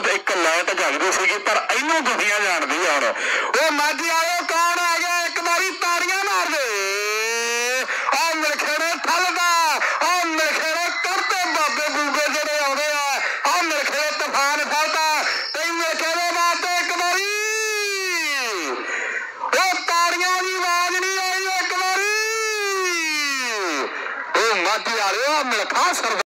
ਬਾਅਦ ਇੱਕ ਲਾਈਟ ਜਗਦੀ ਸੀਗੀ, ਪਰ ਇਹਨੂੰ ਦੁਨੀਆ ਜਾਣਦੀ ਆ ਹੁਣ। ਉਹ ਮਾਝੀ ਵਾਲਿਓ ਕੌਣ ਆ ਗਿਆ? ਇੱਕ ਵਾਰੀ ਤਾੜੀਆਂ ਮਾਰ ਦੇ। ਆ ਮਿਲਖੇੜੇ ਠੱਲਦਾ। ਆ ਮਿਲਖੇੜੇ ਕਰਦੇ ਬਾਬੇ ਗੂਗੇ ਜਿਹੜੇ ਆਉਂਦੇ ਆ। ਆ ਮਿਲਖੇੜੇ ਤੂਫਾਨ ਫਲਦਾ। ਤੇ ਮਿਲਖੇੜੇ ਬਾਤੇ ਇੱਕ ਵਾਰੀ। ਉਹ ਤਾੜੀਆਂ ਦੀ ਆਵਾਜ਼ ਨਹੀਂ ਆਈ ਇੱਕ ਵਾਰੀ। ਉਹ ਮਾਝੀ ਵਾਲਿਓ ਮਿਲਖਾ ਸਰ